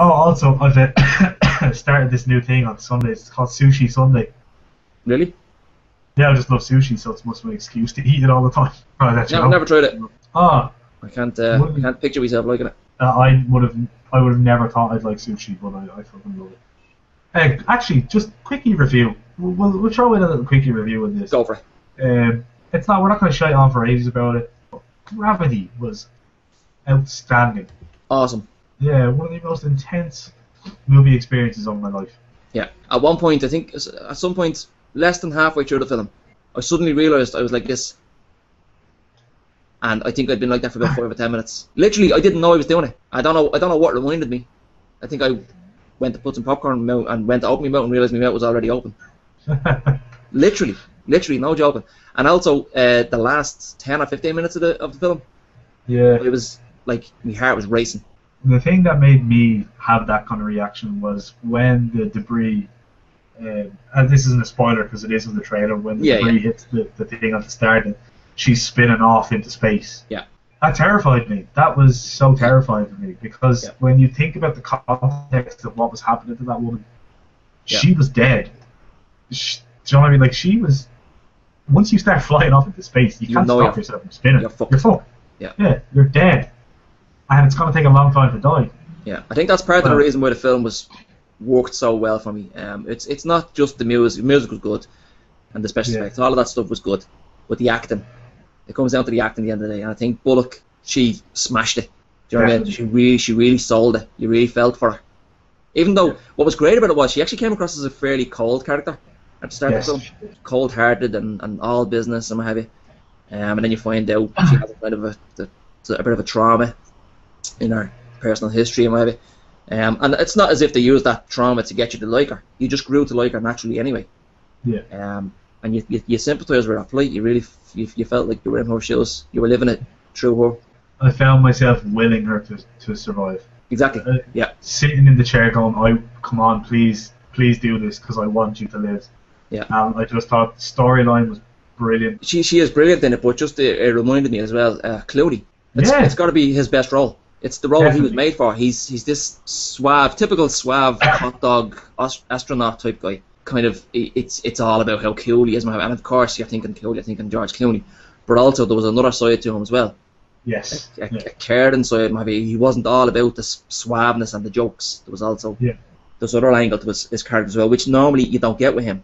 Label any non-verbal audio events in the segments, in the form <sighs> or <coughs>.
Oh, also, I've uh, <coughs> started this new thing on Sundays. It's called Sushi Sunday. Really? Yeah, I just love sushi, so it's much of an excuse to <laughs> eat it all the time. <laughs> Right, No, I've never tried it. Ah, I can't. Uh, I can't picture myself liking it. uh, I would have, I would have never thought I'd like sushi, but I, I fucking love it. Uh, actually, just quickie review. We'll, we'll, we'll throw in a little quickie review in this. Go for it. Um, it's not. We're not going to shite on for ages about it. But Gravity was outstanding. Awesome. Yeah, one of the most intense movie experiences of my life. Yeah. At one point, I think at some point, less than halfway through the film, I suddenly realised I was like this. And I think I'd been like that for about five or ten minutes. Literally, I didn't know I was doing it. I don't know. I don't know what reminded me. I think I went to put some popcorn in and went to open my mouth and realised my mouth was already open. <laughs> Literally, literally, no joking. And also, uh, the last ten or fifteen minutes of the of the film, yeah. it was like my heart was racing. The thing that made me have that kind of reaction was when the debris, uh, and this isn't a spoiler because it is in the trailer, when the Yeah, debris yeah. hits the, the thing at the start and she's spinning off into space. Yeah. That terrified me. That was so terrifying for me because Yeah. when you think about the context of what was happening to that woman, she was dead. She, do you know what I mean? Like she was. Once you start flying off into space, you You can't stop yourself from spinning. you're fucked. You're fucked. Yeah. Yeah, you're dead. And it's going to take a long time to die. Yeah, I think that's part of the reason why the film was worked so well for me. Um, it's it's not just the music. The music was good, and the special Yeah. effects. All of that stuff was good, but the acting. It comes down to the acting at the end of the day, and I think Bullock she smashed it. Do you know what I mean? She really she really sold it. You really felt for her. Even though Yeah. what was great about it was she actually came across as a fairly cold character at the start Yes. of the film, cold-hearted and, and all business and what have you. Um, and then you find out she has a bit of a, the, a bit of a trauma in her personal history and what have you. Um, and it's not as if they used that trauma to get you to like her. You just grew to like her naturally anyway. Yeah. Um, and you, you, you sympathise with her plight. You really f- you, you felt like you were in her shoes. You were living it through her. I found myself willing her to, to survive. Exactly. Uh, Yeah. Sitting in the chair going, I come on, please, please do this because I want you to live. Yeah. And I just thought the storyline was brilliant. She she is brilliant in it, but just it, it reminded me as well, uh, Clooney. It's, Yeah. it's got to be his best role. It's the role he was made for. He's he's this suave, typical suave <coughs> hot dog ast- astronaut type guy. Kind of, it's it's all about how cool he is, and of course you're thinking cool, you're thinking George Clooney, but also there was another side to him as well. Yes. A, Yeah. a cared inside, maybe he wasn't all about the suaveness and the jokes. There was also Yeah. this other angle to his, his character as well, which normally you don't get with him.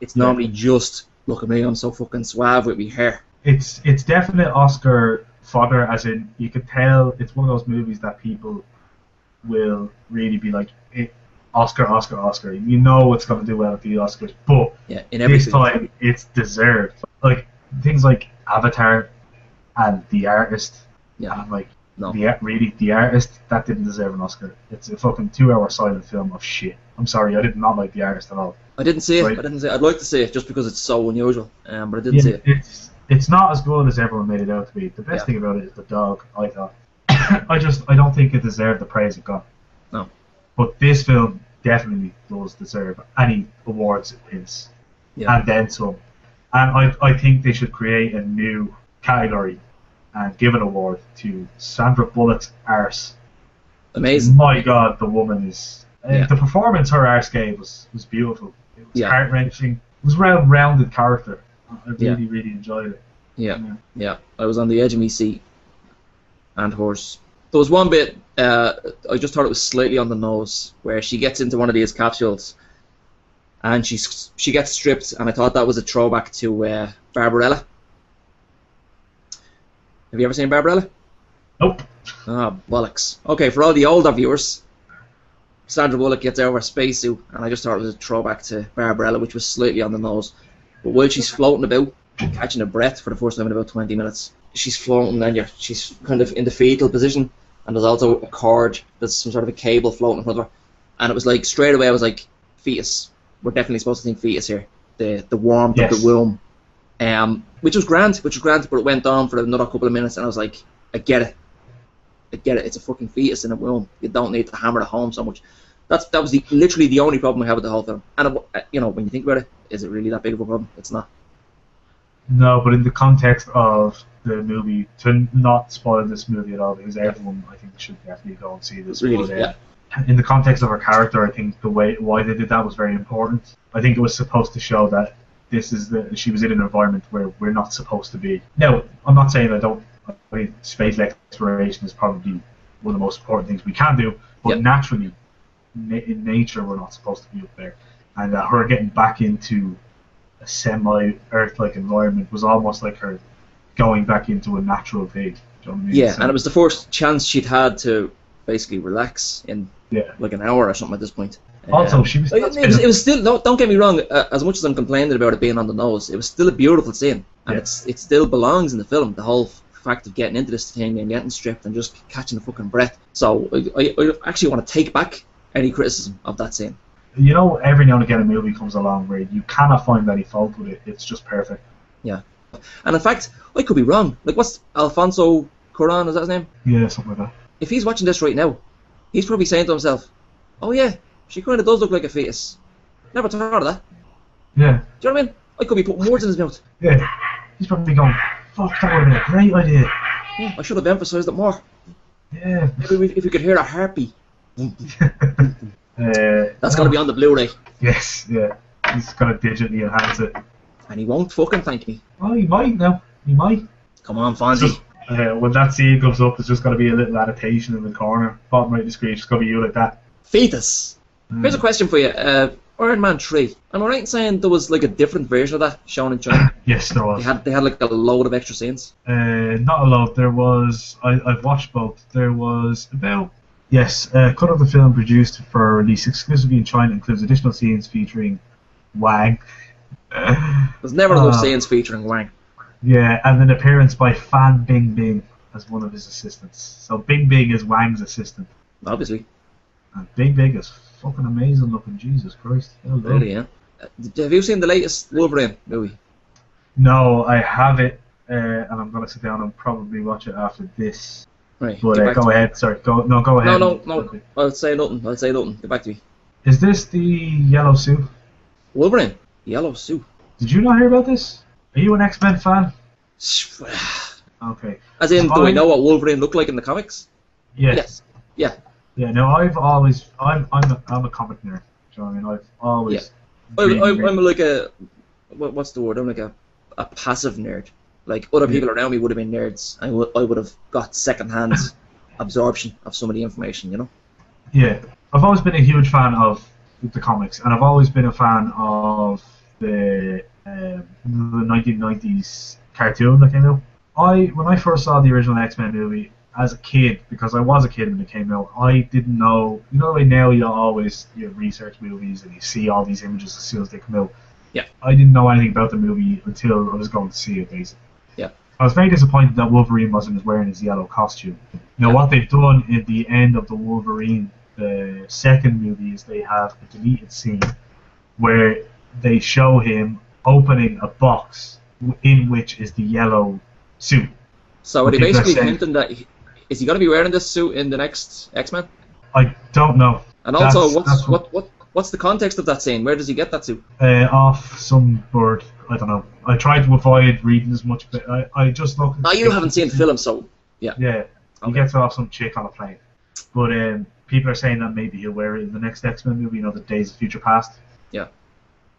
It's Yeah. normally just look at me, I'm so fucking suave with my hair. It's it's definite Oscar fodder, as in you could tell it's one of those movies that people will really be like, it, Oscar, Oscar, Oscar. You know it's going to do well at the Oscars, but Yeah, in every this time it's deserved. Like things like Avatar and The Artist. Yeah. And like No. the really The Artist that didn't deserve an Oscar. It's a fucking two-hour silent film of shit. I'm sorry, I did not like The Artist at all. I didn't see it. Right. I didn't see it. I'd like to see it just because it's so unusual. Um, but I didn't see it. it's it's not as good as everyone made it out to be. The best Yeah. thing about it is the dog. I thought. <coughs> I just I don't think it deserved the praise it got. No. But this film definitely does deserve any awards it wins, Yeah. and then some. And I I think they should create a new category and give an award to Sandra Bullock's arse. Amazing. My God, the woman is. uh, Yeah. The performance her arse gave was, was beautiful. It was Yeah. heart wrenching. It was a well-rounded character. I really, Yeah. really enjoyed it. Yeah, Yeah. yeah. I was on the edge of my seat. And horse. There was one bit. Uh, I just thought it was slightly on the nose where she gets into one of these capsules, and she's she gets stripped, and I thought that was a throwback to uh, Barbarella. Have you ever seen Barbarella? Nope. Ah, bollocks. Okay, for all the older viewers, Sandra Bullock gets out of her spacesuit, and I just thought it was a throwback to Barbarella, which was slightly on the nose. But while she's floating about, catching her breath for the first time in about 20 minutes, she's floating, and you're, she's kind of in the fetal position, and there's also a cord, there's some sort of a cable floating in front of her. And it was like, straight away, I was like, fetus. We're definitely supposed to think fetus here. The, the warmth of the womb. Um, which was grand, which was grand, but it went on for another couple of minutes, and I was like, I get it. I get it. It's a fucking fetus in a womb. You don't need to hammer it home so much. That's that was the literally the only problem I had with the whole film. And it, uh, you know, when you think about it, is it really that big of a problem? It's not. No, but in the context of the movie to not spoil this movie at all because everyone I think should definitely go and see this. Really, But, uh, yeah. In the context of her character, I think the way why they did that was very important. I think it was supposed to show that this is the she was in an environment where we're not supposed to be. No, I'm not saying I don't. I mean, space exploration is probably one of the most important things we can do, but Yep. naturally, na- in nature, we're not supposed to be up there. And uh, her getting back into a semi-Earth-like environment was almost like her going back into a natural thing. You know I mean? Yeah, So- and it was the first chance she'd had to basically relax in yeah. like an hour or something at this point. Also, Um, she was. Like, It, was, it was still don't, don't get me wrong. Uh, as much as I'm complaining about it being on the nose, it was still a beautiful scene, and Yeah. it's it still belongs in the film. The whole fact of getting into this thing and getting stripped and just catching a fucking breath. So I, I, I actually want to take back any criticism of that scene. you know, every now and again a movie comes along where you cannot find any fault with it. It's just perfect. Yeah. And in fact, I could be wrong. Like what's Alfonso Cuarón? Is that his name? Yeah, something like that. If he's watching this right now, he's probably saying to himself, "Oh yeah, she kind of does look like a fetus." Never thought of that. Yeah, Do you know what I mean? I could be putting words in his mouth. yeah. He's probably going, "Fuck, that would have been a great idea." Yeah, I should have emphasised it more. Yeah. Maybe if we could hear a heartbeat. <laughs> uh, That's gonna be on the Blu-ray, Yes, yeah. He's gonna digitally enhance it. and he won't fucking thank me. Oh, he might now. He might. Come on, Fonzie. Uh, when that scene comes up, it's just gonna be a little adaptation in the corner, bottom right of the screen. It's just gonna be you like that. Fetus. Mm. Here's a question for you. Uh, Iron Man three. Am I right in saying there was like a different version of that shown in China? <laughs> Yes, there was. They had they had like a load of extra scenes. Uh, not a lot. There was. I, I've watched both. There was about. Yes, a cut of the film produced for release exclusively in China includes additional scenes featuring Wang. <laughs> There's never enough Uh, scenes featuring Wang. Yeah, and an appearance by Fan Bingbing as one of his assistants. So Bing Bing is Wang's assistant. Obviously, And Bing Bing is fucking amazing looking. Jesus Christ. Hello. really, yeah. Uh, have you seen the latest Wolverine movie? No, I have it, uh, and I'm gonna sit down and probably watch it after this. Right. But uh, go ahead. Sorry, go no, go ahead. no, no. No. I'll say nothing. I'll say nothing. Get back to me. Is this the yellow suit? Wolverine, yellow suit. Did you not hear about this? Are you an X Men fan? <sighs> Okay. As in, do I know what Wolverine looked like in the comics? Yeah. Yes. Yeah. Yeah. No, I've always I'm I'm a, I'm a comic nerd. Do you know what I mean? I've always. I, I, I'm like a what's the word? I'm like a, a passive nerd. Like other people around me would have been nerds. I would I would have got secondhand <laughs> absorption of some of the information. You know. Yeah, I've always been a huge fan of the comics, and I've always been a fan of the um, the 1990s cartoon that came out. I when I first saw the original X Men movie as a kid, because I was a kid when it came out, I didn't know. You know, the way now you always you research movies and you see all these images as soon as they come out. Yeah. I didn't know anything about the movie until I was going to see it, basically. I was very disappointed that Wolverine wasn't wearing his yellow costume. Now, what they've done at the end of the Wolverine, the second movie, is they have a deleted scene where they show him opening a box in which is the yellow suit. So are they basically it. hinting that he, is he going to be wearing this suit in the next X Men? I don't know. And also, That's- what's that's what, what what's the context of that scene? Where does he get that suit? Uh, off some bird. I don't know. I tried to avoid reading as much, but I, I just looked. at Oh, you haven't seen the film, so Yeah, Yeah, he Okay. gets off some chick on a plane. But um, people are saying that maybe he'll wear it in the next X Men movie, you know, the Days of Future Past. Yeah.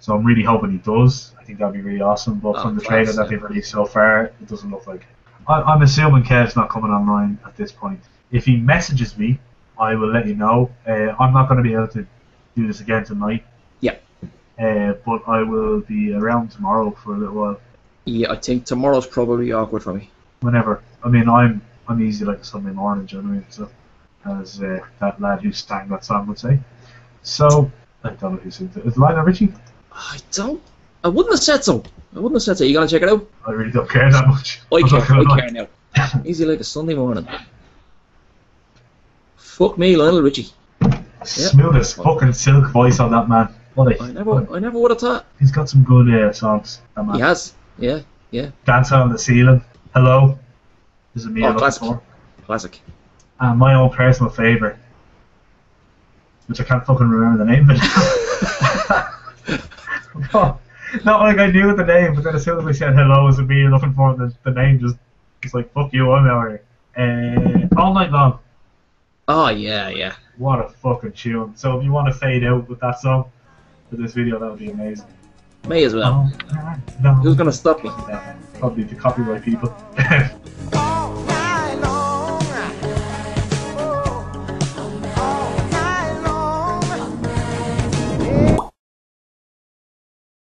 So I'm really hoping he does. I think that'd be really awesome. But Oh, from the class, trailer that yeah. they've released so far, it doesn't look like. it. I, I'm assuming Kev's not coming online at this point. If he messages me, I will let you know. Uh, I'm not going to be able to do this again tonight. Yeah. Uh, but I will be around tomorrow for a little while. yeah, I think tomorrow's probably awkward for me. whenever. I mean, I'm I'm easy like a Sunday morning, do you know what I mean? So, as uh, that lad who sang that song would say. So, I don't know who sings it. Is Lionel Richie? I don't. I wouldn't have said so. I wouldn't have said so. You gonna check it out? I really don't care that much. <laughs> I <laughs> I'm care. I lie. care now. Easy like a Sunday morning. Fuck me, Lionel Richie. Smoothest fucking silk voice on that man. What a, I never, I never would have thought. he's got some good uh, songs. That man. He has. Yeah, yeah. Dance on the ceiling. Hello. This is me Oh, looking classic. for. Classic. And my own personal favourite, which I can't fucking remember the name of it. no, <laughs> <laughs> not like I knew the name, but then as soon as I said hello, is it me you're looking for, the, the name just It's like fuck you, I'm out here. Uh, all night long. Oh yeah, yeah. What a fucking tune. So if you want to fade out with that song for this video, that would be amazing. May as well. Night long. Who's gonna stop me? Probably the copyright people. <laughs>